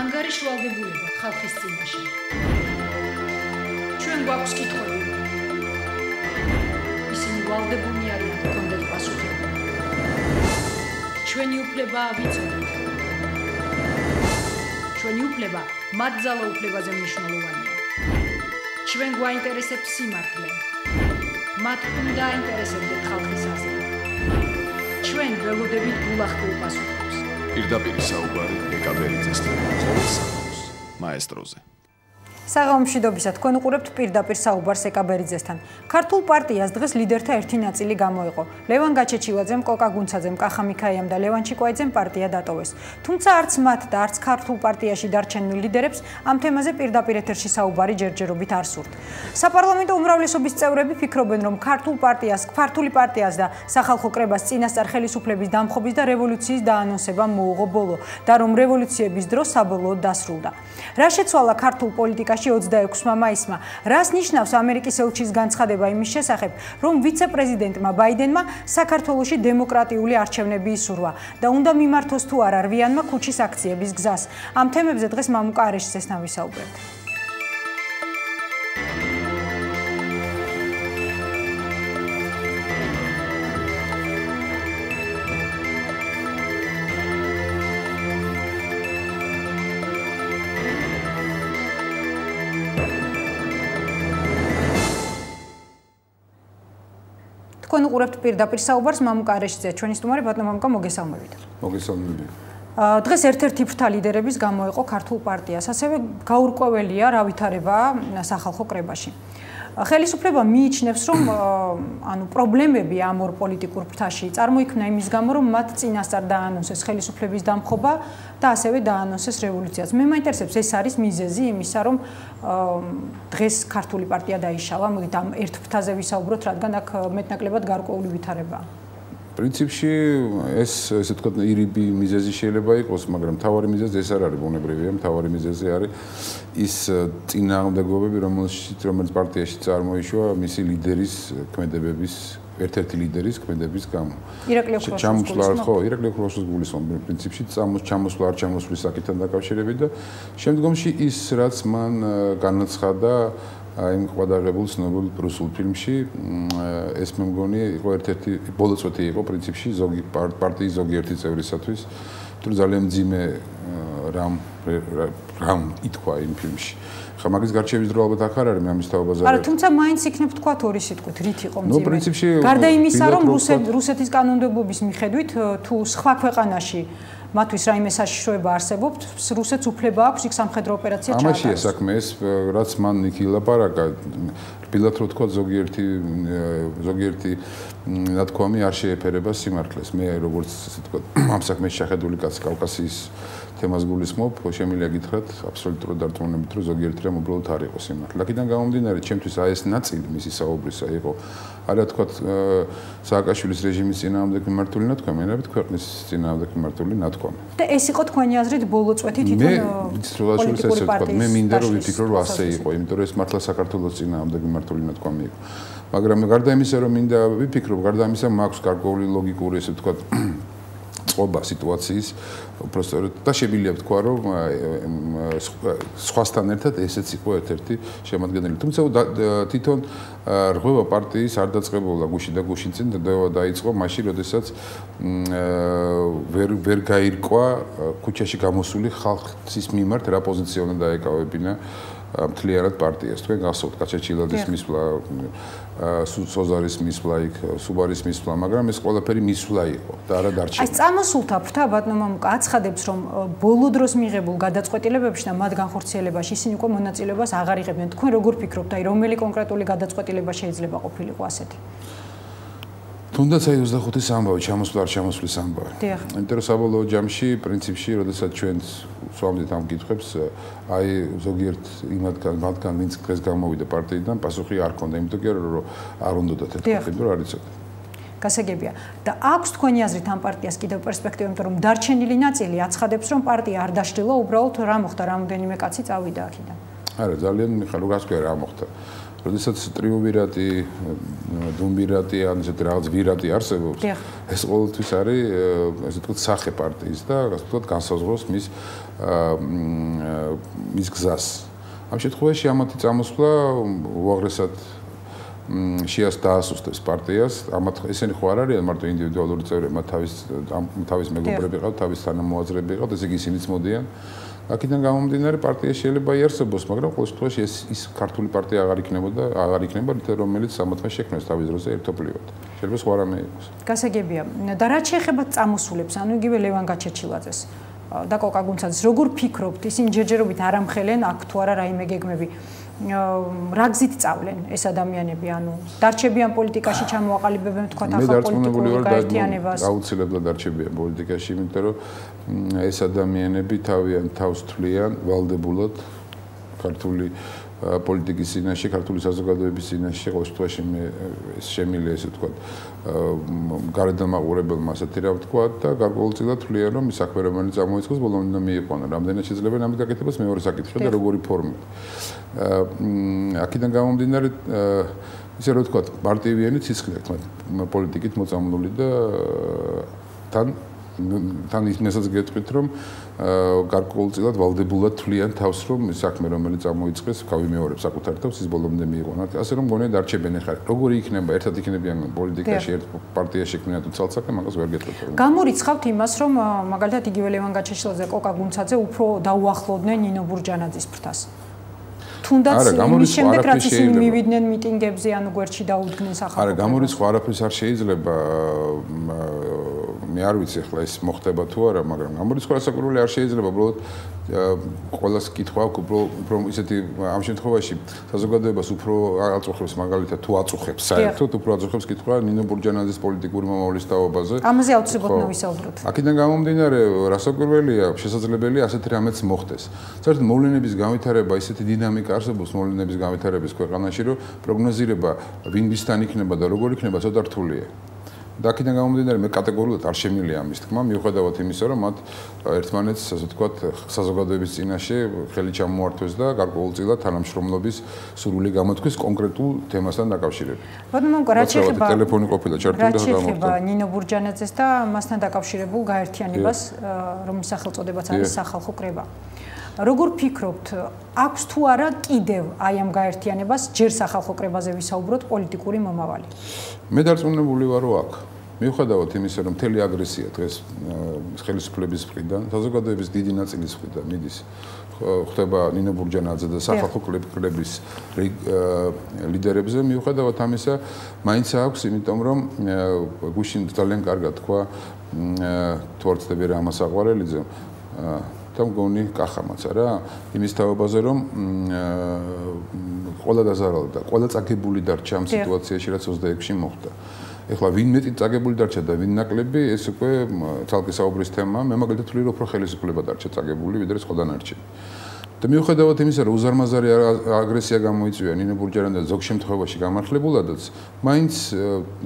ანგარიშვალდებულება ხალხის წინაშე. ჩვენ გვაქვს კითხვები. ისინი ვალდებულნი არიან კონდეთ პასუხები. ჩვენი უფლება ავიცოდეთ. ჩვენი უფლება მათ ძალა უფლებაზე მნიშვნელოვანია. ჩვენ გვაინტერესებს სიმართლე. მათ უნდა აინტერესებდეთ ხალხის აზრი. ჩვენ ველოდებით გულახდილ პასუხებს. პირდაპირ საუბარი ეკაბერიძესთან. საქმეს მაესტროზე საღამომშვიდობისა თქვენ უყურებთ პირდაპირ საუბარს ეკაბერიძესთან. ქართულ პარტიას დღეს ლიდერთა ერთი ნაწილი გამოიყო. ლევან გაჩეჩილაძემ, კოკა გუნცაძემ, კახა მიქაიამ და ლევან ჩიკვაიძემ პარტია დატოვეს. თუმცა არც მათ და არც ქართულ პარტიაში დარჩენილ ლიდერებს ამ თემაზე პირდაპირ ეთერში საუბარი ჯერჯერობით არ სურთ. საპარლამენტო უმრავლესობის წევრები ფიქრობენ, რომ ქართულ პარტიას, ქართული პარტიას და სახალხო კრებას წინასწარ ხელისუფლების დამხობის და რევოლუციის დაანონსება მოუღო ბოლო და რომ რევოლუციების დრო საბოლოოდ დასრულდა. რა შეცვალა ქართულ პოლიტიკაში თებერვალში 26 მაისმა რას ნიშნავს ამერიკის ელჩის განცხადება იმის შესახებ, რომ ვიცე-პრეზიდენტმა ბაიდენმა საქართველოსი დემოკრატიული არჩევნები ისურვა და უნდა მიმართოს თუ არა რვიანმა ქუჩის აქციების გზას. ამ თემებზე დღეს მამუკა არეშიძესთან ვისაუბრებთ. თქვენ უყურებთ პირდაპირ საუბარს. მამუკა არეშიძე ჩვენი სტუმარი ბატონო მამუკა მოგესალმებით. მოგესალმებით. დღეს ერთ-ერთი ფრთა ლიდერების გამოიყო ქართულ პარტიას. ასევე გაურკვეველია რა ვითარება სახალხო კრებაში ხელისუფლება მიიჩნევს რომ ანუ პრობლემები ამ ორ პოლიტიკურ ფრთაში წარმოიქმნა იმის გამო რომ მათ წინასწარ დაანონსეს ხელისუფლების დამხობა და ასევე დაანონსეს რევოლუციაც. მე მაინტერესებს ეს არის მიზეზი იმისა რომ დღეს ქართული პარტია დაიშალა. მოდით ამ ერთ ფრთაზე ვისაუბროთ, რადგან აქ მეტნაკლებად გარკვეული ვითარებაა. პრინციპში ეს ესე თქვა ირიბი მიზეზი შეიძლება იყოს, მაგრამ თავარი მიზეზი ეს არ არის ბუნებრივია, თავარი მიზეზი არის ის წინააღმდეგობები, რომელშიც რომელიც პარტიაში წარმოიშვა მისი ლიდერის ქმედებების ერთ-ერთი ლიდერის ქმედების გამო. ირაკლი ოქროშის ჩამოსვლა ხო, ირაკლი ოქროშის გულისხმობ პრინციპში ჩამოსვლა არ ჩამოსვლის საკითხთან დაკავშირებით და შემდგომში ის რაც მან განაცხადა აი იმ ყვადაღებულ ცნობილ პრუსულ ფილმში ეს მე მგონი იყო ერთ-ერთი ბოლოწვეთი იყო პრინციპში ზოგი პარტიის ზოგიერთი წევრისათვის. თუ ძალიან ძიმე რამ რამ ითქვა იმ ფილმში. ხა მაგის გარჩევის დრო ალბათ ახარ არის მე ამის თაობაზე არა თუმცა მაინც იქნებ თქვა ორი სიტყვით რით იყო ძიმე ნუ პრინციპში გარდა იმისა რომ რუსეთის კანონმდებლობის მიხედვით თუ სხვა ქვეყანაში მათთვის რაიმე საშიშროება არსებობთ, რუსეთს უფლება აქვს იქ სამხედრო ოპერაცია ჩაატაროს. ამაშია საქმე ეს, რაც მან იქ ილაპარაკა, ბილათ რო თქვა ზოგიერთი ზოგიერთი ნათქვამი არ შეეფერება სიმართლეს. მე როგორც ასე თქვა, ამ საქმეში შეხედული კაცი კავკასიის თემას გულისხმობ, შემიძლია გითხრათ აბსოლუტურად დარწმუნებით, რომ ზოგიერთი რამ უბრალოდ არ იყო სიმართლე. ლაკიდან გამომდინარე, ჩემთვის აი ეს ნაწილი მისი საუბრისა იყო, არა თქვა სააკაშვილის რეჟიმის წინააღმდეგ მიმართული ნათქვამი, არამედ ქვეყნის წინააღმდეგ მიმართული ნათქვამი. და ეს იყო თქვენი აზრით ბოლო წვეთი თვითონ მე სრულაშვილს ესე ვთქვა, მე მინდა რომ ვიფიქრო რომ ასე იყო, იმიტომ რომ ეს მართლა საქართველოს წინააღმდეგ მიმართული ნათქვამი იყო. მაგრამ გარდა იმისა რომ მინდა ვიფიქრო, გარდა იმისა მაქვს გარკვეული ლოგიკური ესე ვთქვა წყობა სიტუაციის უბრალოდ და შემიძლია ვთქვა რომ სხვასთან ერთად ესეც იყო ერთ-ერთი შემოადგენელი თუმცა თვითონ რღვევა პარტიის არ დაწყებულა გუში და გუშინ წინ და დაიწყო მაშინ როდესაც ვერ ვერ გაირკვა ქუჩაში გამოსული ხალხის მიმართ რა პოზიცია უნდა დაეკავებინა მთლიანად პარტიას. თქვენ გასაუბრეთ კაჩაჩილაძის მისვლა, სოზარის მისვლა იქ, სუბარის მისვლა, მაგრამ ეს ყველაფერი მისვლა იყო და არა დარჩენა. აი, წამოსულთა ფრთა ბატონო მამუკა აცხადებს, რომ ბოლო დროს მიღებულ გადაწყვეტილებებში და მათ განხორციელებაში ისინი უკვე მონაწილეობას აღარ იღებდნენ. თქვენ როგორ ფიქრობთ, აი, რომელი კონკრეტული გადაწყვეტილება შეიძლება ყოფილიყო ასეთი? თუნდაც აი 25-ის ამბავი ჩამოსვლა არ ჩამოსვლის ამბავი. იმიტომ რომ საბოლოო ჯამში პრინციპში, როდესაც ჩვენ სვამდით ამ კითხვებს, აი ზოგიერთ იმათგან, მათგან ვინც დღეს გამოვიდა პარტიიდან, პასუხი არ ქონდა, იმიტომ რომ არ უნდა დათეთქო, იმიტომ რომ არ იცოდა. გასაგებია. და აქვს თქვენი აზრით ამ პარტიას კიდევ პერსპექტივა, იმიტომ რომ დარჩენილი ნაწილი აცხადებს, რომ პარტია არ დაშლილა, უბრალოდ რა მოხდა, რამოდენიმე კაცი წავიდა აქედან. არა, ძალიან მიხარო გასკვე რა მოხდა. როდესაც ტრიუმვირატი, დუმვირატი, ან ესეთი რაღაც ვირატი არსებობს, ეს ყოველთვის არის ესე ვთქვათ სახე პარტიის და ასე ვთქვათ განსაზღვროს მის მის გზას. ამ შემთხვევაში ამათი წამოსვლა უაღრესად შეას დაასუსტებს პარტიას. ამათ ესენი ხო არ არიან მარტო ინდივიდუალური წევრები, მათ თავის თავის მეგობრები ყავთ, თავის თანამოაზრეები ყავთ, ესე იგი ისინიც მოდიან. აქედან გამომდინარე პარტია შეიძლება იარსებოს, მაგრამ ყოველ შემთხვევაში ეს ის ქართული პარტია აღარ იქნებოდა, აღარ იქნება, რომელიც ამათმა შექმნეს თავის დროზე ერთობლივად. შეიძლება სხვა რამე იყოს. გასაგებია. და რა შეეხება წამოსულებს, ანუ იგივე ლევან გაჩეჩილაძეს და კოკა გუნცაძეს, როგორ ფიქრობთ, ისინი ჯერჯერობით არ ამხელენ აქ თუ არა რაიმე გეგმები? რა გზით წავლენ ეს ადამიანები, ანუ დარჩებიან პოლიტიკაში ჩამოაყალიბებენ თქვა ახალ პოლიტიკურ გაერთიანებას. აუცილებლად დარჩებიან პოლიტიკაში, იმიტომ რომ ეს ადამიანები თავიანთ თავს თვლიან ვალდებულად ქართული პოლიტიკის წინაშე, ქართული საზოგადოების წინაშე, ყოველ შემთხვევაში მე შემილია ესე ვთქვა, გარდამაყურებელმა ასეთი რა ვთქვა და გარკვეულწილად თვლიან რომ ის საქმე რომელიც ამოიწყოს ბოლომდე მიიყვანო. რამდენად შეიძლება ამით გაკეთებას მეორე საკითხია და როგორი ფორმით. აქედან გამომდინარე ისე რა ვთქვა, პარტიივიანი ცისკრი თქმა პოლიტიკით მოწამლული და თან თან ისმესაც გეტყვით რომ გარკვეულწილად ვალდებულად თვლიან თავს რომ საქმე რომელიც ამოიწყეს გავიმეორებ საკუთარ თავს ის ბოლომდე მიიღონ ასე რომ გონია დარჩებენ ახლა. როგორი იქნება? ერთად იქნებიან პოლიტიკაში ერთ პარტია შექმნა თუ ცალსაკე მაგას ვერ გეტყვით გამორიცხავთ იმას რომ მაგალითად იგივე ლევან გაჩეშილაძე კოკა გუნცაძე უფრო დაუახლოვდნენ ნინო ბურჯანაძის ფრთას. თუნდაც იმის შემდეგ რაც ისინი მივიდნენ მიტინგებზე ანუ გვერდში დაუდგნენ სახალხო არა გამორიცხვა არაფერს არ შეიძლება მე არ ვიცი ახლა ეს მოხდება თუ არა, მაგრამ გამორიცხვა საკურველი არ შეიძლება, უბრალოდ ყოველას კითხვა აქვს, უფრო უფრო ისეთი ამ შემთხვევაში საზოგადოებას უფრო აწუხებს მაგალითად თუ აწუხებს საერთოდ უფრო აწუხებს კითხვა ნინო ბურჯანაძის პოლიტიკური მომავლის თაობაზე. ამაზე აუცილებლად მოვისაუბროთ. აქედან გამომდინარე, რასაკურველია შესაძლებელია ასეთი რამეც მოხდეს. საერთოდ მოვლენების განვითარება ისეთი დინამიკა არსებობს მოვლენების განვითარების ქვეყანაში, რომ პროგნოზირება ვინ ვისთან იქნება და როგორ იქნება ცოტა რთულია. და აქედან გამომდინარე მე კატეგორიულად არ შემილია ამის თქმა მიუხედავად იმისა რომ მათ ერთმანეთს ასე ვთქვათ საზოგადოების წინაშე ხელი ჩამოართვეს და გარკვეულწილად თანამშრომლობის სრული გამოთქვის კონკრეტულ თემასთან დაკავშირებით. ბოდმონ რაც შეეხება ტელეფონი ყოფილა ჩართული და გამოხდა. ნინო ბურჯანაძეს და მასთან დაკავშირებულ გაერთიანებას რომლის სახელწოდებაც არის სახალხო კრება. როგორ ფიქრობთ, აქვს თუ არა კიდევ აი ამ გაერთიანებას ჯერ სახალხო კრებაზე ვისაუბროთ პოლიტიკური მომავალი? მე დარწმუნებული ვარ, რომ აქვს. მიუხედავად იმისა, რომ მთელი აგრესია დღეს ხელისუფლების მხრიდან, საზოგადოების დიდი ნაწილის მხრიდან მიდის ხდება ნინო ბურჯანაძე და სახალხო კრების ლიდერებზე, მიუხედავად ამისა, მაინც აქვს, იმიტომ რომ გუშინ ძალიან კარგად თქვა თორცდები რამას აყვარელიძე და მგონი კახამაც არა იმის თაობაზე რომ ყველა დაზარალდა ყველა წაგებული დარჩა ამ სიტუაციაში რაც 26-ში მოხდა. ეხლა ვინ მეტი წაგებული დარჩა და ვინ ნაკლები ეს უკვე თალკი საუბრის თემაა მე მაგალითად ვთვლი რომ უფრო ხელისუფლება დარჩა წაგებული ვიდრე სხვა დანარჩენი და მიუხედავად იმისა, რომ უზარმაზარი აგრესია გამოიწვია ნინო ბურჯანაძე ზოგ შემთხვევაში გამართლებულადაც, მაინც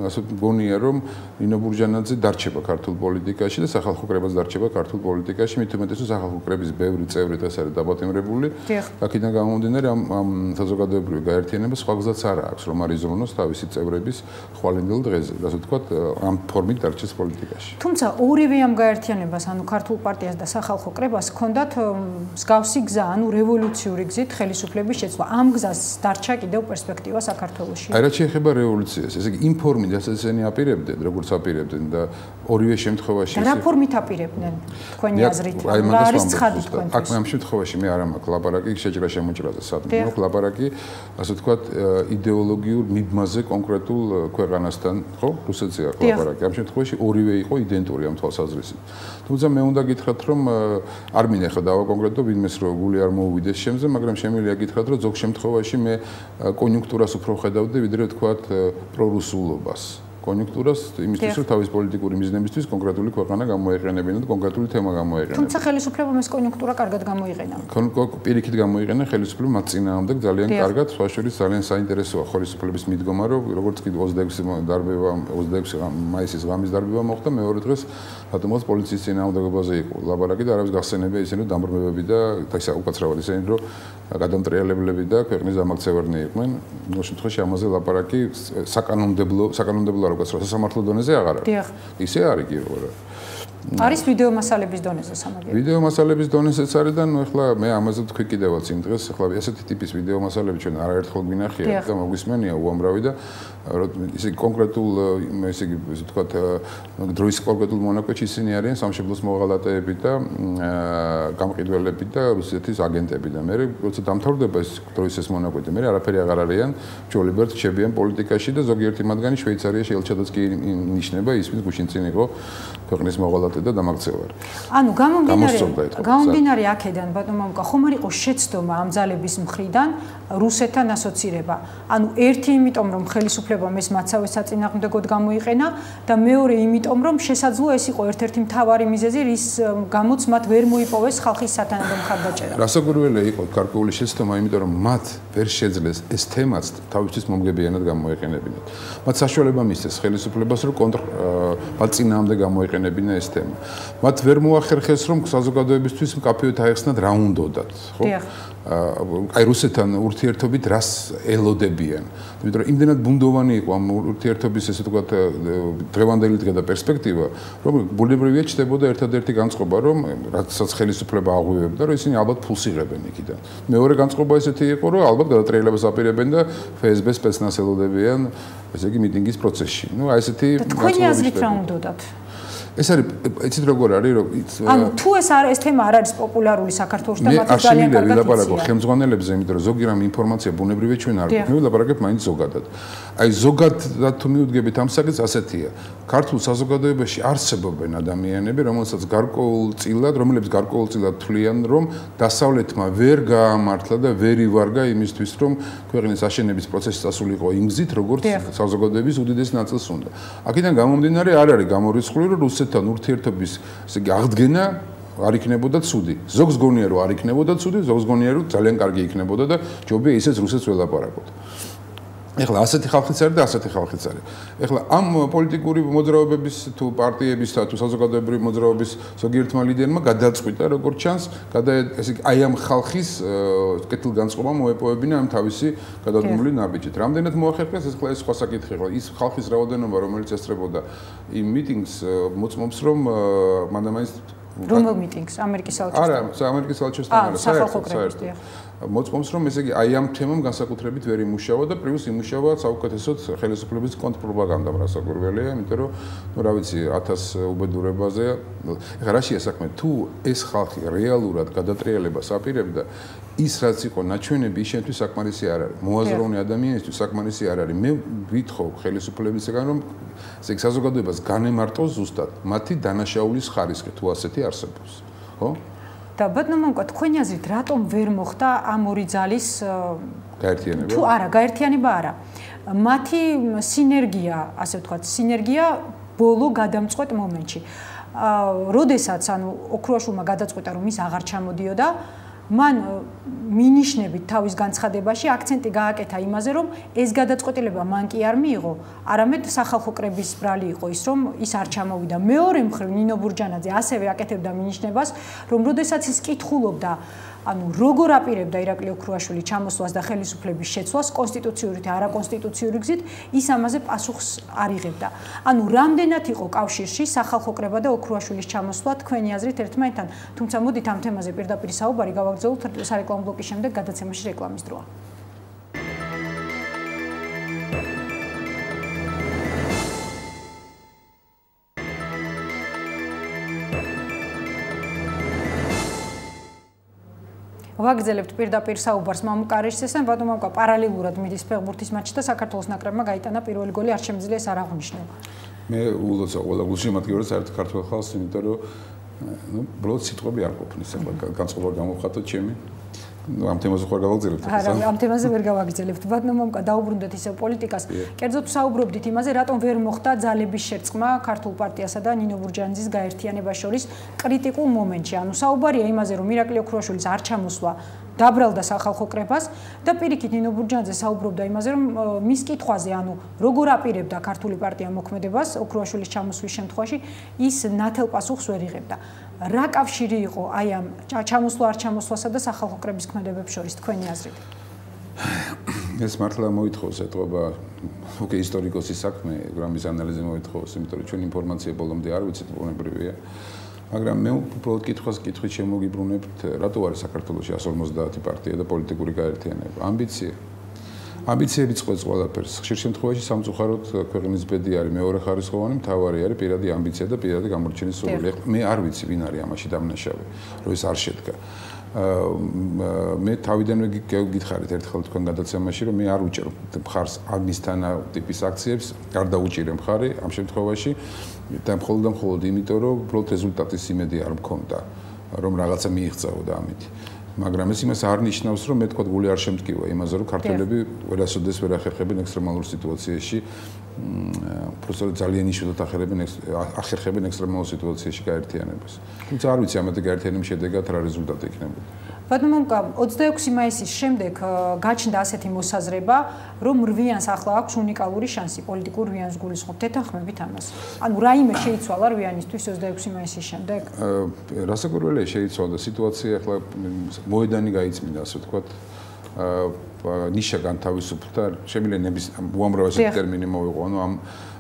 ასე გონია, რომ ნინო ბურჯანაძე დარჩება ქართულ პოლიტიკაში და სახალხო კრებაც დარჩება ქართულ პოლიტიკაში, მით უმეტეს რომ სახალხო კრების ბევრი წევრი დღეს არის დაბატიმრებული. აქედან გამომდინარე ამ ამ საზოგადოებრივი გაერთიანება სხვა გზაც არ აქვს, რომ არიზრონოს თავისი წევრების ხვალინდელ დღეზე, ასე ვთქვათ, ამ ფორმით დარჩეს პოლიტიკაში. თუმცა ორივე ამ გაერთიანებას, ანუ ქართულ პარტიას და სახალხო კრებას ჰქონდათ მსგავსი გზა, ანუ ანუ რევოლუციური გზით ხელისუფლების შეცვლა. ამ გზას დარჩა კიდევ პერსპექტივა საქართველოში. აი რა შეიძლება რევოლუციას, ესე იგი ინფორმით ასეცენი აპირებდნენ, როგორც აპირებდნენ და ორივე შემთხვევაში რა ფორმით აპირებდნენ თქვენი აზრით? რა არის ცხადი თქვენთვის? აქ ამ შემთხვევაში მე არ მაქვს ლაბარაკი, შეჭრა შემოჭრაზე სადმე, მაქვს ლაბარაკი, ასე ვთქვათ, იდეოლოგიურ მიბმაზე კონკრეტულ ქვეყანასთან, ხო? რუსეთზე აქვს ლაბარაკი. ამ შემთხვევაში ორივე იყო იდენტური ამ თვალსაზრისით. თუმცა მე უნდა გითხრათ, რომ არ მინახა ხო დავა კონკრეტო ვინმეს რო გული არ მოუვიდეს შემზე, მაგრამ შემიძლია გითხრათ, რომ ზოგ შემთხვევაში მე კონიუნქტურას უფრო ხედავდი, ვიდრე თქვათ პრორუსულობას. კონjunქტურას იმისთვის რომ თავის პოლიტიკური მიზნებისთვის კონკრეტული ქვეყანა გამოიყენებინა და კონკრეტული თემა გამოიყენა. თუმცა ხელისუფლებამ ეს კონjunქტურა კარგად გამოიყენა. პირიქით გამოიყენა ხელისუფლება მათ წინააღმდეგ ძალიან კარგად, სხვა შორის ძალიან საინტერესოა ხელისუფლების მიდგომა, რომ როგორც კიდე 26 დარბევა 26 მაისის ღამის დარბევა მოხდა, მეორე დღეს რატომაც პოლიციის წინააღმდეგობაზე იყო. ლაბარაკი და არავის გახსენებია ისინი რომ დამბრმებები და ისე უკაცრავად ისინი რომ გადამტრიალებლები და ქვეყნის დამაქცევარნი იყვნენ. ნუ შემთხვევაში ამაზე ლაპარაკი საკანონმდებლო საკანონმდებლო როგორც რა სასამართლო დონეზე აღარ არის. დიახ. ისე არის კი როგორ არის. ვიდეო მასალების დონეზე სამაგერი. ვიდეო მასალების დონეზეც არის და ნუ ეხლა მე ამაზე თქვი კიდევაც იმ დღეს ეხლა ესეთი ტიპის ვიდეო მასალები ჩვენ არაერთხელ გვინახია და მოგვისმენია უამრავი და ისე კონკრეტულ ესე იგი ისე თქვა დროის კონკრეტულ მონაკვეთში ისინი არიან სამშობლოს მოღალატეები და გამყიდველები და რუსეთის აგენტები და მე როცა დამთავრდება ეს დროის ეს მონაკვეთი მე არაფერი აღარ არიან ჯოლიბერტ ჩებიან პოლიტიკაში და ზოგიერთი მათგანი შვეიცარიაში ელჩადაც კი ნიშნება ის ვინც გუშინ წინ იყო ქვეყნის მოღალატე და დამაქცევარი. ანუ გამომდინარე გამომდინარე აქედან ბატონო მამუკა ხომ არ იყო შეცდომა ამ ძალების მხრიდან რუსეთთან ასოცირება. ანუ ერთი იმიტომ რომ ხელისუფლებამ ეს მაცავე საწინააღმდეგოდ გამოიყენა და მეორე იმიტომ რომ შესაძლოა ეს იყო ერთ-ერთი მთავარი მიზეზი რის გამოც მათ ვერ მოიპოვეს ხალხის სათანადო მხარდაჭერა. რასაკვირველია იყო გარკვეული შეცდომა იმიტომ რომ მათ ვერ შეძლეს ეს თემაც თავისთვის მომგებიანად გამოიყენებინათ. მათ საშუალება მისცეს ხელისუფლებას რომ კონტრ მათ წინააღმდეგ გამოიყენებინა ეს თემა. მათ ვერ მოახერხეს რომ საზოგადოებისთვის მკაფიოდ აეხსნათ რა უნდათ, ხო? აი რუსეთთან ურთიერთობით რას ელოდებიან. იმიტომ რომ იმდენად ბუნდოვანი იყო ამ ურთიერთობის ესე ვთქვათ დღევანდელი დღე და პერსპექტივა, რომ ბუნებრივია ჩდებოდა ერთადერთი განწყობა, რომ რაცაც ხელისუფლება აღვივებდა, რომ ისინი ალბათ ფულს იღებენ იქიდან. მეორე განწყობა ესეთი იყო, რომ ალბათ გადატრიალებას აპირებენ და FSB სპეცნას ელოდებიან, ესე იგი მიტინგის პროცესში. ნუ აი ესეთი თქვენი აზრით რა უნდათ? ეს არის იცით როგორ არის რომ ანუ თუ ეს არ ეს თემა არ არის პოპულარული საქართველოს და მათ ძალიან კარგად იციან. მე არ ვილაპარაკო ხელმძღვანელებზე, იმიტომ რომ ზოგი რამ ინფორმაცია ბუნებრივია ჩვენ არ გვქონია, ვილაპარაკებ მაინც ზოგადად. აი ზოგადად თუ მიუდგებით ამ საკითხს ასეთია. ქართულ საზოგადოებაში არსებობენ ადამიანები, რომელსაც გარკვეულწილად, რომლებიც გარკვეულწილად თვლიან, რომ დასავლეთმა ვერ გაამართლა და ვერ ივარგა იმისთვის, რომ ქვეყნის აშენების პროცესი წასულიყო იმ გზით, როგორც საზოგადოების უდიდეს ნაწილს უნდა. აქედან გამომდინარე არ არის გამორიცხული, რომ რუსეთთან ურთიერთობის, ესე იგი, აღდგენა არ იქნებოდა ცუდი. ზოგს გონია რომ არ იქნებოდა ცუდი, ზოგს გონია რომ ძალიან კარგი იქნებოდა და ჯობია ისეც რუსეთს ველაპარაკოთ. ეხლა ასეთი ხალხიც არის და ასეთი ხალხიც არის. ეხლა ამ პოლიტიკური მოძრაობების თუ პარტიების თუ საზოგადოებრივი მოძრაობის ზოგიერთმა ლიდერმა გადაწყვიტა როგორც ჩანს, გადა ესე აი ამ ხალხის კეთილგანწყობა მოეპოვებინა ამ თავისი გადადგმული ნაბიჯით. რამდენად მოახერხეს ეს ყველა ეს სხვა საკითხი ხო? ის ხალხის რაოდენობა რომელიც ესწრებოდა იმ მიტინგს მოწმობს რომ მანდამაის რომელ მიტინგს ამერიკის საელჩოს არა ამერიკის საელჩოსთან არა საერთოდ მოწმობს რომ ესე იგი აი ამ თემამ განსაკუთრებით ვერ იმუშავა და პლუს იმუშავა საუკეთესოდ ხელისუფლების კონტრპროპაგანდამ რასაკვირველია იმიტომ რომ ნუ რა ვიცი 1000 უბედურებაზე ეხლა რაშია საქმე? თუ ეს ხალხი რეალურად გადატრიალებას აპირებდა ის რაც იყო ნაჩვენები ისენთვის საკმარისი არ არის. მოაზროვნე ადამიანისთვის საკმარისი არ არის. მე ვითხოვ ხელისუფლებისგან რომ ესე იგი საზოგადოებას განემარტოს ზუსტად მათი დანაშაულის ხარისხი თუ ასეთი არსებობს ხო და ბატონო მომკვა თქვენი აზრით რატომ ვერ მოხდა ამ ორი ძალის გაერთიანება? თუ არა, გაერთიანება არა. მათი სინერგია, ასე ვთქვათ, სინერგია ბოლო გადამწყვეტ მომენტში. აა, როდესაც ანუ ოქროაშულმა გადაწყვეტა რომ ის აღარ ჩამოდიოდა, მან მინიშნებით თავის განცხადებაში აქცენტი გააკეთა იმაზე, რომ ეს გადაწყვეტილება მან კი არ მიიღო, არამედ სახალხო კრების ბრალი იყო ის, რომ ის არ ჩამოვიდა. მეორე მხრივ ნინო ბურჯანაძე ასევე აკეთებდა მინიშნებას, რომ როდესაც ის კითხულობდა ანუ როგორ აპირებდა ირაკლი ოქრუაშვილი ჩამოსვლას და ხელისუფლების შეცვლას კონსტიტუციური და არაკონსტიტუციური გზით, ის ამაზე პასუხს არ იღებდა. ანუ რამდენად იყო კავშირში სახალხო კრება და ოქრუაშვილის ჩამოსვლა თქვენი აზრით ერთმანეთთან, თუმცა მოდით ამ თემაზე პირდაპირ საუბარი გავაგრძელოთ სარეკლამო ბლოკის შემდეგ გადაცემაში რეკლამის დროა. ვაგრძელებთ პირდაპირ საუბარს მამუკარიშსესთან, ბატონო მამუკა პარალელურად მიდის ფეხბურთის მატჩი და საქართველოს ნაკრებმა გაიტანა პირველი გოლი, არ შემიძლია ეს არ აღნიშნულობა. მე უულოცა ყველა გულში მათგიორს საერთოდ ქართულ ხალხს, იმიტომ რომ ნუ ბლოდ სიტყვები არ ყოფნის, ახლა განწყობა გამოვხატოთ ჩემი. ამ თემაზე ხარ გავაგზავნებთ არა ამ თემაზე ვერ გავაგზავნებთ. ბატონო მომკა დაუბრუნდეთ ისე პოლიტიკას. კერძოდ საუბრობდით იმაზე რატომ ვერ მოხდა ძალების შერწყმა ქართულ პარტიასა და ნინო ბურჯანძის გაერთიანებას შორის კრიტიკულ მომენტში? ანუ საუბარია იმაზე რომ ირაკლი ოქროაშვილის არ ჩამოსვლა დაბრალდა სახალხო კრებას და პირიქით ნინო ბურჯანძე საუბრობდა იმაზე რომ მის კითხვაზე ანუ როგორ აპირებდა ქართული პარტია მოქმედებას ოქროაშვილის ჩამოსვლის შემთხვევაში ის ნათელ პასუხს ვერ იღებდა რა კავშირი იყო აი ამ ჩამოსვლა არ ჩამოსვლასა და სახალხო კრების ქმედებებს შორის თქვენი აზრით? ეს მართლა მოითხოვს ეთყობა უკვე ისტორიკოსის საქმე, გრამის ანალიზი მოითხოვს, იმიტომ რომ ჩვენ ინფორმაცია ბოლომდე არ ვიცით, ბუნებრივია. მაგრამ მე უბრალოდ კითხავს კითხვით შემოგიბრუნებთ, რატო არის საქართველოს 150 პარტია და პოლიტიკური გაერთიანება? ამბიცია. ამბიციები წყვეტს ყველაფერს. ხშირ შემთხვევაში სამწუხაროდ ქვეყნის ბედი არის მეორე ხარისხოვანი, მთავარი არის პირადი ამბიცია და პირადი გამორჩენის სურვილი. მე არ ვიცი ვინ არის ამაში დამნაშავე, რომ ეს არ შედგა. მე თავიდანვე გითხარით ერთხელ თქვენ გადაცემაში რომ მე არ უჭერ მხარს ამისთანა ტიპის აქციებს, არ დაუჭირე მხარი ამ შემთხვევაში და მხოლოდ და მხოლოდ იმიტომ რომ უბრალოდ რეზულტატის იმედი არ მქონდა რომ რაღაცა მიიღწეოდა ამით. მაგრამ ეს იმას არ ნიშნავს რომ მე თქვა გული არ შემტკივა იმაზე რომ ქართველები ვერასოდეს ვერ ახერხებენ ექსტრემალურ სიტუაციაში უბრალოდ ძალიან იშვიათად ახერხებენ ახერხებენ ექსტრემალურ სიტუაციაში გაერთიანებას. თუმცა არ ვიცი ამათი გაერთიანების შედეგად რა რეზულტატი იქნებოდა. ბატონო მომკა 26 მაისის შემდეგ გაჩნდა ასეთი მოსაზრება, რომ რვიანს ახლა აქვს უნიკალური შანსი პოლიტიკურ რვიანს გულისხმობ. თეთახმებით ამას. ანუ რაიმე შეიცვალა რვიანისთვის 26 მაისის შემდეგ? რასაკვირველია შეიცვალა სიტუაცია ახლა მოედანი გაიწმინდა, ასე ვთქვათ. ნიშა განთავისუფლდა, შემიძლია ნების უამრავი ტერმინი მოვიყო, ანუ ამ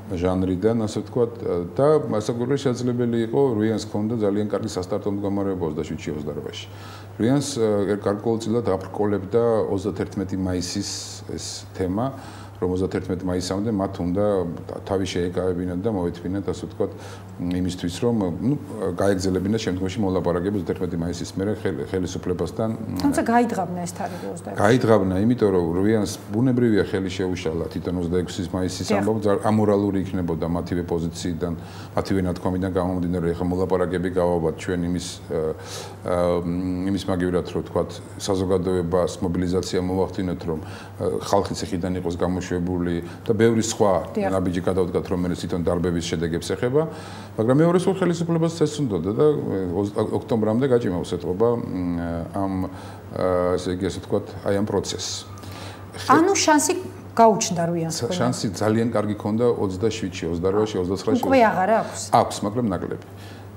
ჟანრიდან, ასე ვთქვათ, და მასაკვირველი შესაძლებელი იყო რვიანს ქონდა ძალიან კარგი სასტარტო მდგომარეობა 27-28-ში. რვიანს გარკვეულწილად აფრკოლებდა 31 მაისის ეს თემა. რომ 31 მაისამდე მათ უნდა თავი შეეკავებინათ და მოეთვინათ ასე ვთქვათ იმისთვის რომ ნუ გაეგზელებინათ შემდგომში მოლაპარაკებებს 31 მაისის მერე ხელისუფლებასთან. თუმცა გაიძღაბნა ეს თარიღი 26 გაიძღაბნა იმიტომ რომ რვიანს ბუნებრივია ხელი შეუშალა თვითონ 26 მაისის ამბობ ამორალური იქნებოდა მათივე პოზიციიდან მათივე ნათქვამიდან გამომდინარე ხა მოლაპარაკები გავაბათ ჩვენ იმის იმის მაგივრად რომ ვთქვათ საზოგადოებას მობილიზაცია მოვახდინოთ რომ ხალხი ციხიდან იყოს გამო გამოშვებული და ბევრი სხვა ნაბიჯი გადავდგათ რომელიც თვითონ დარბების შედეგებს ეხება მაგრამ მეორე სხვა ხელისუფლებას წესუნდოდა და ოქტომბრამდე გაჭიმავს ეთყობა ამ ესე იგი ასე ვთქვათ აი ამ პროცესს. ანუ შანსი გაუჩნდა რუიანს ყველა შანსი ძალიან კარგი ქონდა 27-ში 28-ში 29-ში უკვე აღარ აქვს. აქვს მაგრამ ნაკლები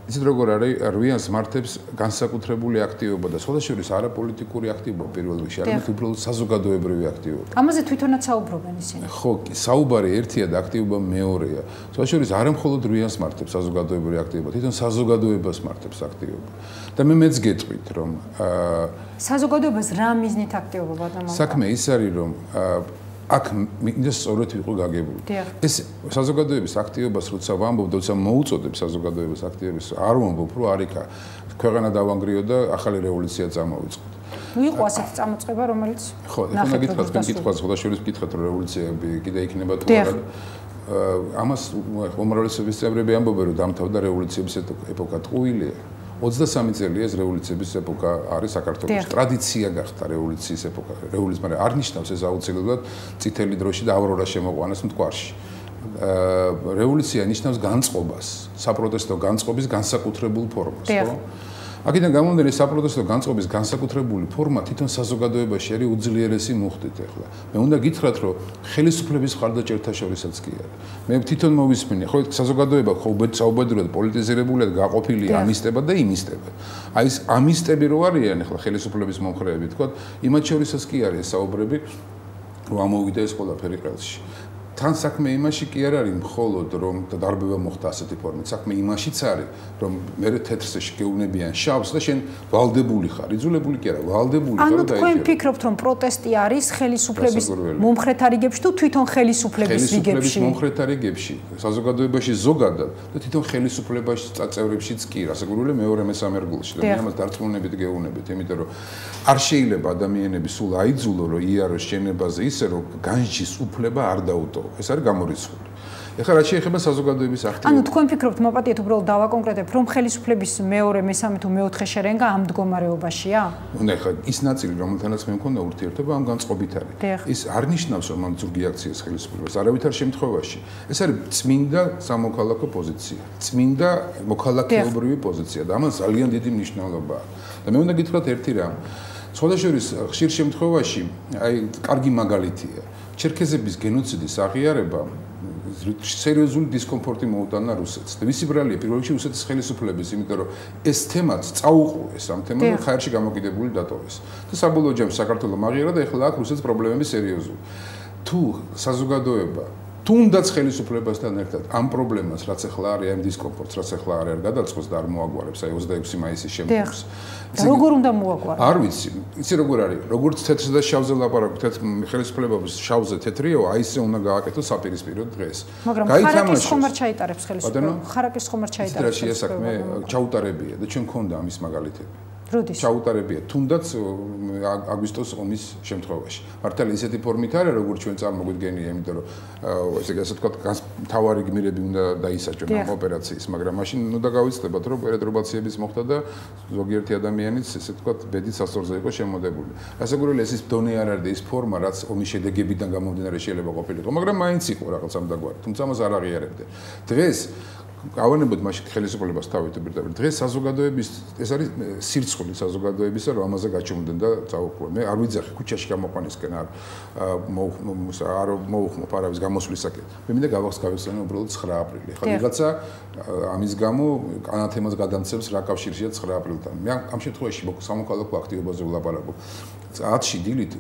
იცით როგორ არის რვიანს მართებს განსაკუთრებული აქტივობა და სხვადასხვა არაპოლიტიკური აქტივობა პირველ რიგში არამედ უბრალოდ საზოგადოებრივი აქტივობა. ამაზე თვითონაც საუბრობენ ისინი. ხო, საუბარი ერთია და აქტივობა მეორეა. სხვადასხვა არამხოლოდ რვიანს მართებს საზოგადოებრივი აქტივობა, თვითონ საზოგადოებას მართებს აქტივობა. და მე მეც გეტყვით რომ აა საზოგადოებას რა მიზნით აქტივობა და მაგა? საქმე ის არის რომ აა აქ მინდა სწორად ვიყო გაგებული. ეს საზოგადოების აქტივობას როცა ვამბობ, როცა მოუწოდებ საზოგადოების აქტივობას, არ ვამბობ, რომ არიქა ქვეყანა დავანგრიო და ახალი რევოლუცია წამოვიწყო. ნუ იყო ასეთი წამოწყება, რომელიც ხო, ეხლა გითხრათ, თქვენ გითხრათ, ხო და შეიძლება გითხრათ, რომ რევოლუციები კიდე იქნება თუ არა. ამას უმრავლესობის წევრები ამბობენ, რომ დამთავრდა რევოლუციების ეპოქა ტყუილია. 23 წელი ეს რევოლუციების ეპოქა არის საქართველოს. ტრადიცია გახდა რევოლუციის ეპოქა. რევოლუცია, მაგრამ არ ნიშნავს ეს აუცილებლად წითელი დროში და ავრორა შემოყვანას მტკვარში. აა რევოლუცია ნიშნავს განწყობას, საპროტესტო განწყობის განსაკუთრებულ ფორმას, ხო? აქედან გამომდინარე საპროტესტო განწყობის განსაკუთრებული ფორმა თვითონ საზოგადოებაში არის უძლიერესი მუხტით ახლა. მე უნდა გითხრათ, რომ ხელისუფლების ხარდაჭერთა შორისაც კი არის. მე თვითონ მოვისმინე, ხო საზოგადოება ხო საუბედურად პოლიტიზირებულია და გაყოფილია ამისტება და იმისტება. აი ეს ამისტები რო არიან ახლა ხელისუფლების მომხრეები, თქო, იმათ შორისაც კი არის საუბრები რომ ამოვიდა ეს ყველაფერი ყელში. თან საქმე იმაში კი არ არის მხოლოდ რომ დარბება მოხდა ასეთი ფორმით. საქმე იმაშიც არის რომ მე თეთრზე შეგეუნებიან შავს და შენ ვალდებული ხარ. იძულებული კი არა ვალდებული ხარ და ანუ თქვენ ფიქრობთ რომ პროტესტი არის ხელისუფლების მომხრეთა რიგებში თუ თვითონ ხელისუფლების რიგებში? ხელისუფლების მომხრეთა რიგებში საზოგადოებაში ზოგადად და თვითონ ხელისუფლებაში წაწევრებშიც კი რასაკვირველია მეორე მესამე რგოლში და მე ამას დარწმუნებით გეუბნებით იმიტომ რომ არ შეიძლება ადამიანები სულ აიძულო რომ იაროს შენებაზე ისე რომ განჯის უფლება არ დაუტო ეს არის გამორიცხული. ეხლა რა შეიძლება საზოგადოების აქტივობა? ანუ თქვენ ფიქრობთ მოპატიეთ უბრალოდ დავაკონკრეტებ, რომ ხელისუფლების მეორე, მესამე თუ მეოთხე შერენგა ამ მდგომარეობაშია? ნუ ეხლა ის ნაწილი, რომელთანაც მე მქონდა ურთიერთობა, ამ განწყობით არის. ის არ ნიშნავს, რომ ამ ზურგი აქციის ხელისუფლებას არავითარ შემთხვევაში. ეს არის წმინდა სამოქალაქო პოზიცია, წმინდა მოქალაქეობრივი პოზიცია და ამას ძალიან დიდი მნიშვნელობა აქვს. და მე უნდა გითხრათ ერთი რამ. სხვადასხვა ხშირ შემთხვევაში, აი, კარგი მაგალითია. ჩერქეზების გენოციდის აღიარება სერიოზული დისკომფორტი მოუტანა რუსეთს. და ვისი ბრალია პირველ რიგში რუსეთის ხელისუფლების, იმიტომ რომ ეს თემაც წაუყურეს ამ თემას და ხაერში გამოკიდებული დატოვეს. და საბოლოო ჯამში საქართველოს მაგერა და ეხლა აქ რუსეთის პრობლემები სერიოზული. თუ საზოგადოება თუნდაც ხელისუფლებასთან ერთად ამ პრობლემას, რაც ახლა არის, ამ დისკომფორტს, რაც ახლა არის, არ გადაწყოს და არ მოაგვარებს, აი 26 მაისის შემდგომს. და როგორ უნდა მოაგვაროს? არ ვიცი, იცი როგორ არის? როგორც თეთრ და შავზე ლაპარაკობ, თეთრ ხელისუფლებების შავზე თეთრიო, აი ესე უნდა გააკეთო საპირისპირო დღეს. მაგრამ ხარაკის ხომ არ ჩაიტარებს ხელისუფლება? ხარაკის ხომ არ ჩაიტარებს? ეს რა შეასაქმე ჩაუტარებია და ჩვენ ქონდა ამის მაგალითები. როდის? ჩაუტარებია. თუნდაც აგვისტოს ომის შემთხვევაში. მართალი ისეთი ფორმით არის როგორც ჩვენ წარმოგვიდგენია იმიტომ რომ ესე ასე თქვა თავარი გმირები უნდა დაისაჯონ ამ ოპერაციის მაგრამ მაშინ უნდა გავიცდებათ რომ პერეტრობაციების მოხდა და ზოგიერთი ადამიანიც ესე თქვა ბედით სასწორზე იყო შემოდებული. ასაკურელი ეს ის დონე არ არის ის ფორმა რაც ომის შედეგებიდან გამომდინარე შეიძლება ყოფილიყო მაგრამ მაინც იყო რაღაც ამ დაგვარი თუმცა მას არ აღიარებდნენ. დღეს გავანებოთ მაშინ ხელისუფლებას თავით პირდაპირ. დღეს საზოგადოების ეს არის სირცხული საზოგადოებისა რომ ამაზე გაჩუმდნენ და წაუყურე მე არ ვიძახი ქუჩაში გამოყვანისკენ არ არ მოუხმო პარავის გამოსვლისაკენ. მე მინდა გავახს გავიხსენო უბრალოდ 9 აპრილი. ხა ვიღაცა ამის გამო კანათემას გადამცემს რა კავშირშია 9 აპრილთან. მე ამ შემთხვევაში სამოქალაქო აქტივობაზე ვლაპარაკობ 10-ში დილით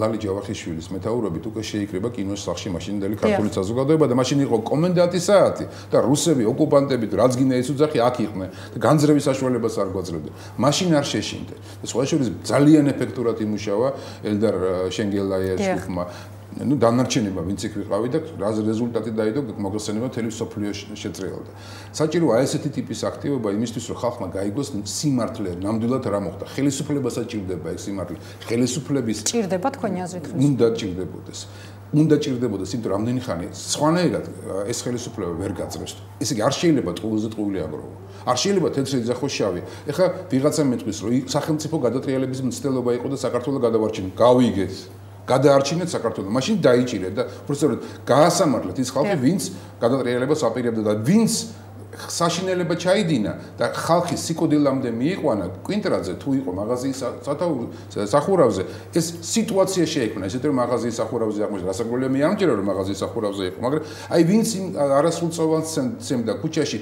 ლალი ჯავახიშვილის მეტაურობით უკვე შეიკრება კინოს სახში მაშინდელი ქართული საზოგადოება და მაშინ იყო კომენდანტის საათი და რუსები ოკუპანტები რაც გინდა ეს უძახი აქ იყვნენ და განძრევის საშუალებას არ გვაძლევდნენ. მაშინ არ შეშინდე. და სხვა შორის ძალიან ეფექტურად იმუშავა ელდარ შენგელაიაშვილმა ну დანარჩენება ვინც იქ ვიყავი და რა რეზულტატი დაიდო მოგხსენება თელი სოფლიო შეწრიალდა. საჭიროა ესეთი ტიპის აქტივობა იმისთვის რომ ხალხმა გაიგოს სიმართლე ნამდვილად რა მოხდა. ხელისუფლებას საჭირდება ეს სიმართლე. ხელისუფლების ჭირდება თქვენი აზრით? უნდა ჭირდებოდეს. უნდა ჭირდებოდეს იმიტომ რომ ამდენი ხანი სხვანაირად ეს ხელისუფლება ვერ გაძლევს ესე იგი არ შეიძლება ტყუილზე ტყუილი აგროვო. არ შეიძლება თეთრი ძახო შავი. ეხლა ვიღაცა მეტყვის რომ სახელმწიფო გადატრიალების მცდელობა იყო და საქართველოს გადავარჩინე გავიგეთ გადაარჩინეთ საქართველოს. მაშინ დაიჭირეთ და უბრალოდ გაასამართლეთ ის ხალხი, ვინც გადატრიალებას აპირებდა და ვინც საშინელება ჩაიდინა და ხალხი სიკოდილამდე მიიყვანა კვინტრაძე თუ იყო მაღაზიის სახურავზე ეს სიტუაცია შეექმნა ესეთ რომ მაღაზიის სახურავზე აღმოჩნდა გასაგროლია მე ამჯერა რომ მაღაზიის სახურავზე იყო მაგრამ აი ვინც არასრულწლოვანს ცემდა ქუჩაში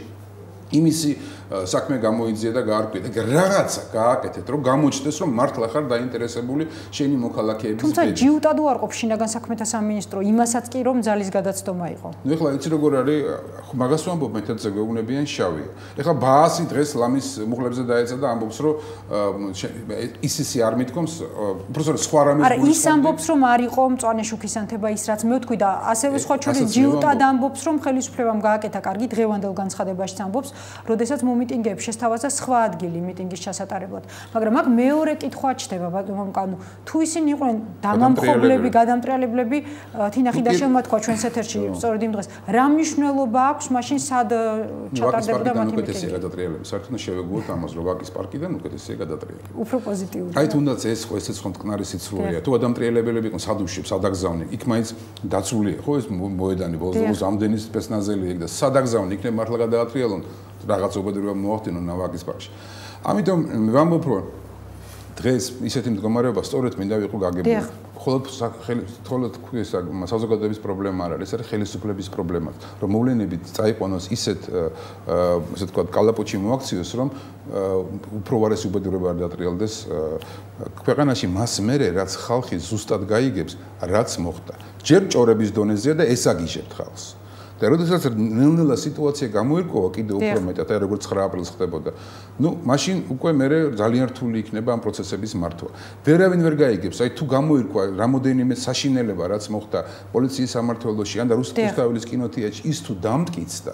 იმისი საქმე გამოიძიე და გაარკვიეთ. რაღაცა გააკეთეთ, რომ გამოჩნდეს, რომ მართლა ხარ დაინტერესებული შენი მოქალაქეების თუმცა ჯიუტადო არ ყოფ შინაგან საქმეთა სამინისტრო, იმასაც კი რომ ძალის გადაცდომა იყო. ნუ ეხლა იცი როგორ არის, მაგას ვამბობ მეთოდზე გვეუბნებიან შავია. ეხლა ბაასი დღეს ლამის მუხლებზე დაეცა და ამბობს, რომ ისისი არ მითქოს, უბრალოდ სხვა რამე არა, ის ამბობს, რომ არ იყო მწვანე შუქისანთება ის რაც მე ვთქვი და ასევე სხვა შორის ჯიუტად ამბობს, რომ ხელისუფლებამ გააკეთა კარგი დღევანდელ განცხადებაში ამბობს, როდესაც მომიტინგეებს შესთავაზა სხვა ადგილი მიტინგის ჩასატარებლად. მაგრამ აქ მეორე კითხვა ჩდება, ბატონო, ანუ თუ ისინი იყვნენ დამამხობლები, გადამტრიალებლები, თინახი და შემო თქვა ჩვენს ეთერში სწორედ იმ დღეს, რა მნიშვნელობა აქვს მაშინ სად ჩატარდებოდა მათი მიტინგი? უკეთესია გადატრიალები. საერთოდ შევეგუოთ ამას, რომ ვაკის პარკიდან უკეთესია გადატრიალები. უფრო პოზიტიური. აი თუნდაც ეს ხო ესეც ხო მტკნარი სიცრუეა. თუ ადამიანტრიალებელები იყვნენ სადუშში, სადაგზავნე, იქ მაინც დაცულია, ხო ეს მოედანი ბოლოს ამდენის პესნაზელი ეგ და სადაგზავნე იქნებ მართლა გადაატრიალონ. რაღაც უბედურება მოახდინო ნავაგის პარკში. ამიტომ ვამბობ რომ დღეს ისეთი მდგომარეობა სწორედ მინდა ვიყო გაგებული. ხოლოდ ხოლოდ საზოგადოების პრობლემა არ არის, ეს არის ხელისუფლების პრობლემა. რომ მოვლენები წაიყვანოს ისეთ ესე თქვა კალაპოჩი მოაქციოს, რომ უფრო ვარეს უბედურება არ დატრიალდეს ქვეყანაში მას მერე რაც ხალხი ზუსტად გაიგებს, რაც მოხდა. ჯერ ჭორების დონეზეა და ეს აგიჟებთ ხალხს. და როდესაც ნელ-ნელა სიტუაცია გამოირკვევა კიდე უფრო მეტად, აი როგორც 9 აპრილს ხდებოდა. ну, მაშინ უკვე მე ძალიან რთული იქნება ამ პროცესების მართვა. ვერავინ ვერ გაიგებს, აი თუ გამოირკვა რამოდენიმე საშინელება, რაც მოხდა პოლიციის სამართლობაში, ან და რუსთავის კინოთეატრში, ის თუ დამტკიცდა,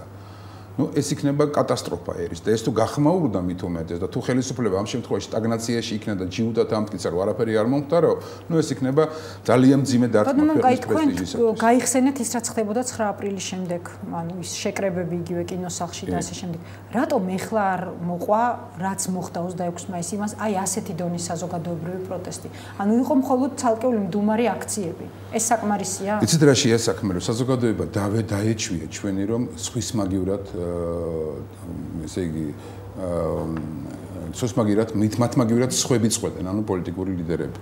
ну ეს იქნება კატასტროფა ერის და ეს თუ გახმაურდა მით უმეტეს და თუ ხელისუფლება ამ შემთხვევაში სტაგნაციაში იქნება და ჯიუტად ამტკიცა რომ არაფერი არ მომხდარო ну ეს იქნება ძალიან მძიმე დარტყმა ქვეყნის პრესტიჟისათვის გაიხსენეთ ის რაც ხდებოდა 9 აპრილის შემდეგ ანუ ის შეკრებები იგივე კინოსახლში და ასე შემდეგ რატომ ეხლა არ მოყვა რაც მოხდა 26 მაისს იმას აი ასეთი დონის საზოგადოებრივი პროტესტი ანუ იყო მხოლოდ ცალკეული მდუმარი აქციები ეს საკმარისია იცით რა შეასაქმე რომ საზოგადოება დავე დაეჩვია ჩვენი რომ სხვის მაგივრად ესე იგი სოსმაგირად მithმათმაგირად სხვები წყვეტენ, ანუ პოლიტიკური ლიდერები.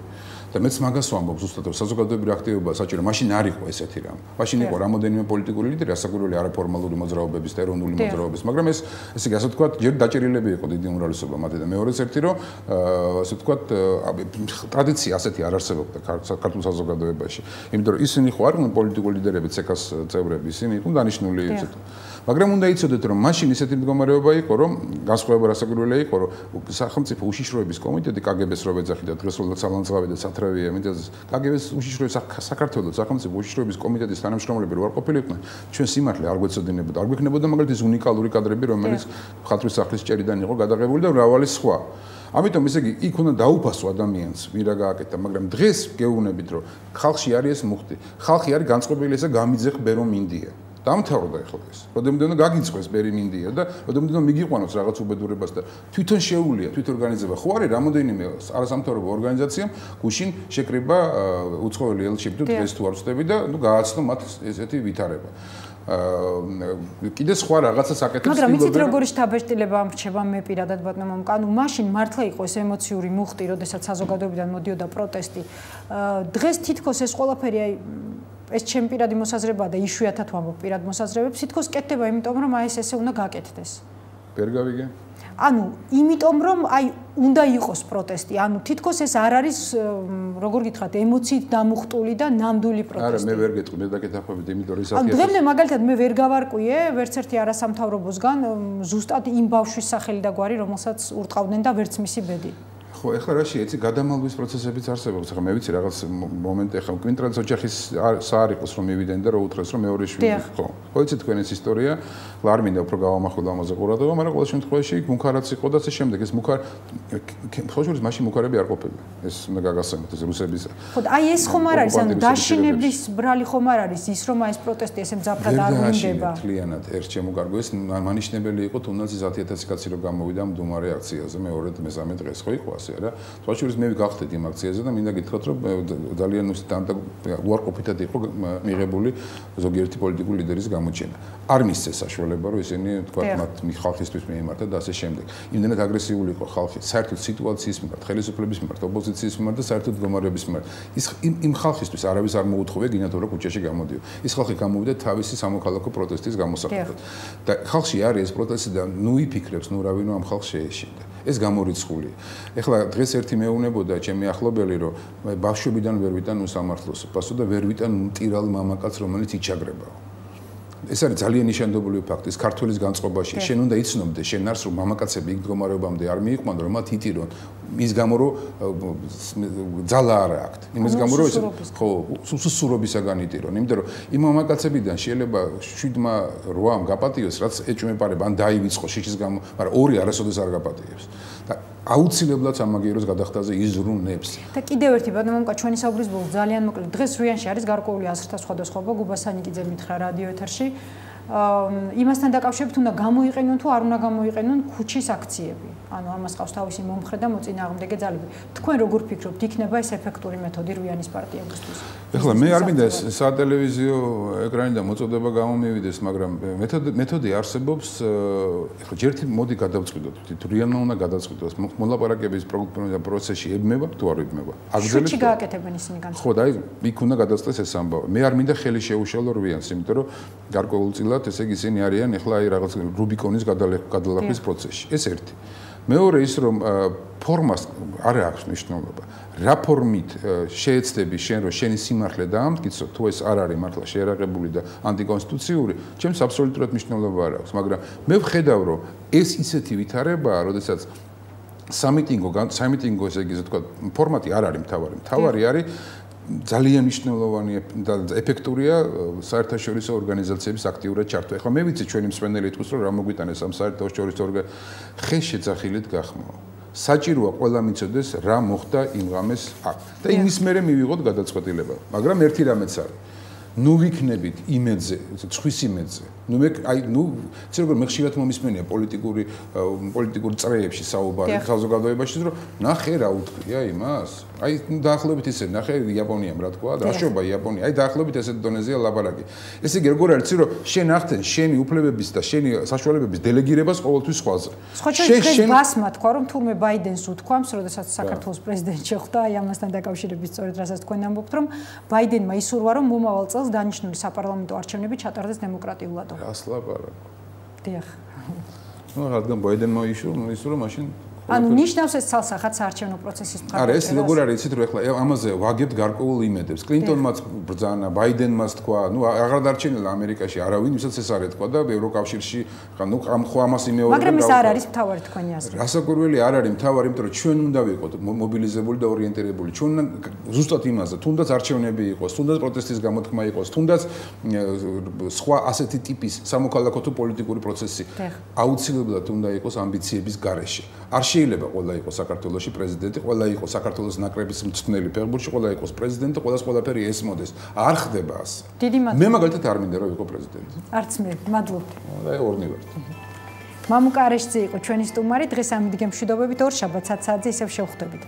და მეც მაგას ვამბობ ზუსტად რომ საზოგადოებრივი აქტივობა საჭირო მაშინ არ იყო ესეთი რამ. მაშინ იყო რამოდენიმე პოლიტიკური ლიდერი, ასაკურველი არაფორმალური მოძრაობების, ეროვნული მოძრაობების, მაგრამ ეს ესე იგი ასე ვთქვათ, ჯერ დაჭერილები იყო დიდი უმრავლესობა მათი და მეორეც ერთი რომ ასე ვთქვათ, ტრადიცია ასეთი არ არსებობდა საქართველოს საზოგადოებაში. იმიტომ რომ ისინი ხო არ იყვნენ პოლიტიკური ლიდერები, ცეკას წევრები, ისინი იყვნენ დანიშნული ისეთ მაგრამ უნდა იცოდეთ რომ მაშინ ისეთი მდგომარეობა იყო რომ განსხვავება რასაკვირველია იყო რომ სახელმწიფო უშიშროების კომიტეტი კგბ-ს რო ვეძახი და დღეს უნდა სალანძღავი და სათრავია იმედად კგბ-ს უშიშროების საქართველოს სახელმწიფო უშიშროების კომიტეტის თანამშრომლები რო არ ყოფილიყვნენ ჩვენ სიმართლე არ გვეცოდინებოდა არ გვექნებოდა მაგალითად ის უნიკალური კადრები რომელიც ხათრის სახლის ჭერიდან იყო გადაღებული და მრავალი სხვა. ამიტომ ესე იგი იქ უნდა დაუფასო ადამიანს ვირა გააკეთა მაგრამ დღეს გეუბნებით რომ ხალხში არის ეს მუხტი. ხალხი არის განწყობილი ესა გამიძეხ ბერო მინდია დამთავრდა ახლა ეს. როდემდე უნდა გაგიწყოს პერიმინდია და უნდა მიგიყვანოს რაღაც უბედურებას და თვითონ შეუულია თვითორგანიზება. ხო არის რამოდენიმე არასამთავრობო ორგანიზაციამ გუშინ შეკრიბა უცხოელი ელჩები თუ დღეს თუ არ ვწდები და ნუ გააცნო მათ ესეთი ვითარება. აა კიდე სხვა რაღაცა საკეთებს მაგრამ იცით როგორი შთაბეჭდილება ამრჩება მე პირადად ბატონო მომკანუ მაშინ მართლა იყო ეს ემოციური მუხტი როდესაც საზოგადოებიდან მოდიოდა პროტესტი დღეს თითქოს ეს ყველაფერი აი ეს ჩემ პირადი მოსაზრებაა და იშვიათად ვამბობ პირად მოსაზრებებს, თითქოს კეთდება, იმიტომ რომ აი ეს ესე უნდა გაკეთდეს. პერგავიგე? ანუ, იმიტომ რომ აი უნდა იყოს პროტესტი, ანუ თითქოს ეს არ არის როგორ გითხრათ, ემოციით დამუხტული და ნამდვილი პროტესტი. არა, მე ვერ გეტყვი, მე დაკეთახობთ, იმიტომ რომ ის აქ. ანუ დღემდე მაგალითად მე ვერ გავარკვიე ვერც ერთი არასამთავრობოსგან ზუსტად იმ ბავშვის სახელი და გვარი, რომელსაც ურტყავდნენ და ვერც მისი ბედი. ხო, ეხლა რაში ეცი გადამალვის პროცესებიც არსებობს. ახლა მე ვიცი რაღაც მომენტი ახლა კვინტრანს ოჯახის საარიყოს რომ მივიდნენ და რო უთხრეს რომ მეორე შვილი ხო. ხო, იცი თქვენ ეს ისტორია, არ მინდა უფრო გავამახვილო ამაზე ყურადღება, მაგრამ ყოველ შემთხვევაში მუქარაც იყო და ასე შემდეგ ეს მუქარ ხოშურის მაშინ მუქარები არ ყოფილა. ეს უნდა გაგასცემოთ ეს რუსების. ხო, აი ეს ხომ არ არის, ანუ დაშინების ბრალი ხომ არ არის ის რომ აი ეს პროტესტი ესე მძაფრად არ მინდება. თლიანად ერთ შემოგარგო ეს მანიშნებელი იყო თუნდაც 10000 კაცი რო გამოვიდა მდუმარე აქციაზე მეორე მესამე დღეს ხო იყო ასე რა. თვალშურის მე ვიგახდეთ იმ აქციაზე და მინდა გითხრათ რომ ძალიან უარყოფითად იყო მიღებული ზოგიერთი პოლიტიკური ლიდერის გამოჩენა. არ მისცეს საშუალება რომ ისინი თქვა მათ ხალხისთვის მიემართა და ასე შემდეგ. იმდენად აგრესიული იყო ხალხი საერთოდ სიტუაციის მიმართ, ხელისუფლების მიმართ, ოპოზიციის მიმართ და საერთოდ მდგომარეობის მიმართ. ის იმ ხალხისთვის არავის არ მოუთხოვე გინათ რომ კუჩაში გამოდიო. ის ხალხი გამოვიდა თავისი სამოქალაქო პროტესტის გამოსაყენად. და ხალხი არის ეს პროტესტი და ნუ იფიქრებს ნუ რა ვინო ამ ხალხს შეეშინდა. ეს გამორიცხული. ეხლა დღეს ერთი მეუნებოდა ჩემი ახლობელი რომ ბავშვებიდან ვერ ვიტან უსამართლოს პასო და ვერ ვიტან მტირალ მამაკაც რომელიც იჩაგრებაო. ეს არის ძალიან ნიშანდობლივ ფაქტი. ქართულის განწყობაში შენ უნდა იცნობდე შენ არს რომ მამაკაცები იქ მდგომარეობამდე არ მიიყვნენ რომ მათ იტირონ ის გამო რომ ძალა არ აქვს. იმის გამო რომ ხო სუსურობისაგან იტირონ. იმიტომ რომ იმ მამაკაცებიდან შეიძლება 7-მა 8-ამ გაპატიოს რაც ეჭვმეპარება ან დაივიწყო შიშის გამო, მაგრამ ორი არასოდეს არ გაპატიებს. და აუცილებლად სამაგიეროს გადახდაზე იზრუნებს. და კიდევ ერთი ბატონო მომკა ჩვენი საუბრის ბოლოს ძალიან მოკლედ დღეს რუიანში არის გარკვეული აზრთა სხვადასხვაობა გუბასანიკიძე მითხრა რადიო ეთერში. იმასთან დაკავშირებით უნდა გამოიყენონ თუ არ უნდა გამოიყენონ ქუჩის აქციები. ანუ ამას ყავს თავისი მომხრე და მოწინააღმდეგე ძალები. თქვენ როგორ ფიქრობთ, იქნება ეს ეფექტური მეთოდი რუიანის პარტიებისთვის? ეხლა მე არ მინდა სატელევიზიო ეკრანიდან მოწოდება გამომივიდეს, მაგრამ მეთოდი მეთოდი არსებობს. ეხლა ჯერთი მოდი გადავწყვიტოთ, რუიანმა უნდა გადაწყვიტოს მოლაპარაკების პროცესში ებმება თუ არ ებმება. აგზელებს. შუჩი გააკეთებენ ისინი განსხვავებით. ხო, და აი იქ უნდა გადაწყვეტეს ეს ამბავი. მე არ მინდა ხელი შეუშალო რუიანს, იმიტომ რომ გარკვეულწილად ესე იგი ისინი არიან ეხლა აი რაღაც რუბიკონის გადალახვის პროცესში. ეს ერთი. მეორე ის რომ ფორმას არ აქვს მნიშვნელობა. რა ფორმით შეეცდები შენ რომ შენი სიმართლე დაამტკიცო, თუ ეს არ არის მართლა შეერაღებული და ანტიკონსტიტუციური, ჩემს აბსოლუტურად მნიშვნელობა არ აქვს, მაგრამ მე ვხედავ რომ ეს ისეთი ვითარებაა, როდესაც სამიტინგო სამიტინგო ესე იგი თქვა ფორმატი არ არის მთავარი. მთავარი არის ძალიან მნიშვნელოვანი და ეფექტურია საერთაშორისო ორგანიზაციების აქტიურად ჩართვა. ეხლა მე ვიცი ჩვენი მსვენელი თქოს რომ რა მოგვიტანეს ამ საერთაშორისო ორგან ხეს შეძახილით გახმო. საჭიროა ყველა მიცოდეს რა მოხდა იმ ღამეს აქ და იმის მერე მივიღოთ გადაწყვეტილება. მაგრამ ერთი რამეც არის. ნუ ვიქნებით იმედზე, ცხვის იმედზე. ნუ მე აი ნუ ცერ როგორ მე ხშირად მომისმენია პოლიტიკური პოლიტიკურ წრეებში საუბარი საზოგადოებაში, რომ ნახე რა უთქვია იმას. აი დაახლოებით ისე ნახე იაპონიამ რა თქვა, რაშობა იაპონია. აი დაახლოებით ესეთ დონეზეა ლაბარაკი. ესე იგი როგორ არის რომ შენ ახდენ შენი უფლებების და შენი საშუალებების დელეგირებას ყოველთვის სხვაზე. შენ შენ ბასმა თქვა რომ თურმე ბაიდენს უთქვამს, როდესაც საქართველოს პრეზიდენტი შეხვდა აი ამასთან დაკავშირებით სწორედ რასაც თქვენ ამბობთ, რომ ბაიდენმა ისურვა რომ მომავალ წელს დანიშნული საპარლამენტო არჩევნები ჩატარდეს დემოკრატიულად. რას ლაპარაკ? დიახ. ну რადგან ბაიდენმა ისურვა, ისურვა მაშინ ანუ ნიშნავს ეს ცალსახად საარჩევნო პროცესის მხარეს. არა, ეს როგორ არის, იცით რომ ეხლა ამაზე ვაგებთ გარკვეულ იმედებს. კლინტონმაც ბრძანა, ბაიდენმაც თქვა, ну აღარ დარჩენილა ამერიკაში არავინ, ვისაც ეს არ ეთქვა და ევროკავშირში, ნუ ამ ხო ამას იმეორებ და მაგრამ ეს არ არის მთავარი თქვენი აზრი. რასაკვირველი არ არის მთავარი, იმიტომ რომ ჩვენ უნდა ვიყოთ მობილიზებული და ორიენტირებული. ჩვენ ზუსტად იმაზე, თუნდაც არჩევნები იყოს, თუნდაც პროტესტის გამოთქმა იყოს, თუნდაც სხვა ასეთი ტიპის სამოქალაქო თუ პოლიტიკური პროცესი აუცილებლად უნდა იყოს ამბიციების გარეშე. არ შეიძლება ყველა იყოს საქართველოსი პრეზიდენტი, ყველა იყოს საქართველოს ნაკრების მწვრთნელი ფეხბურთში, ყველა იყოს პრეზიდენტი, ყველას ყველაფერი ესმოდეს. არ ხდება ასე. დიდი მადლობა. მე მაგალითად არ მინდა რომ ვიყო პრეზიდენტი. არც მე, მადლობთ. და ორნი ვარ. მამუკარეშძე იყო ჩვენი სტუმარი, დღეს ამიდგემ მშვიდობებით ორ შაბათს 10 საათზე ისევ შევხვდებით.